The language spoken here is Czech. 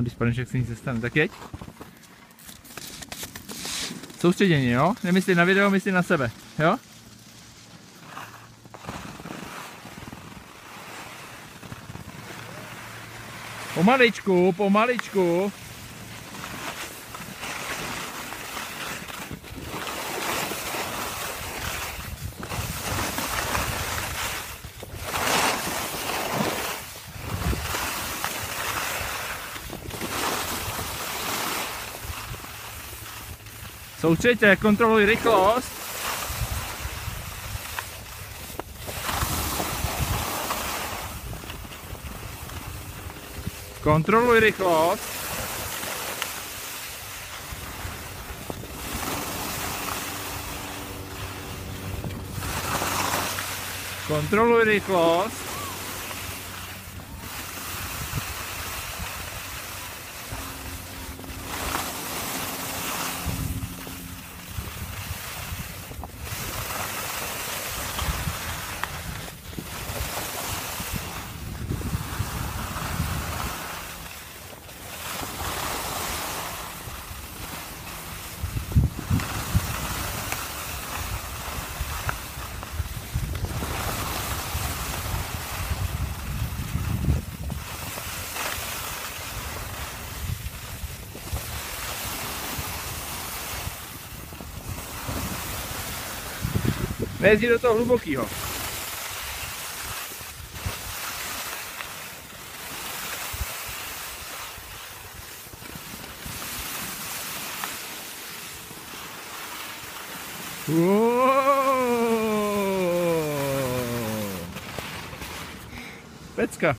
No, když spadneš, jak se nic nestane. Tak jeď. Soustředění, jo? Nemyslí na video, myslí na sebe, jo? Pomaličku, pomaličku. Soustředě, kontroluj rychlost. Kontroluj rychlost. Kontroluj rychlost. Nejezdí do toho hlubokýho. Pecka.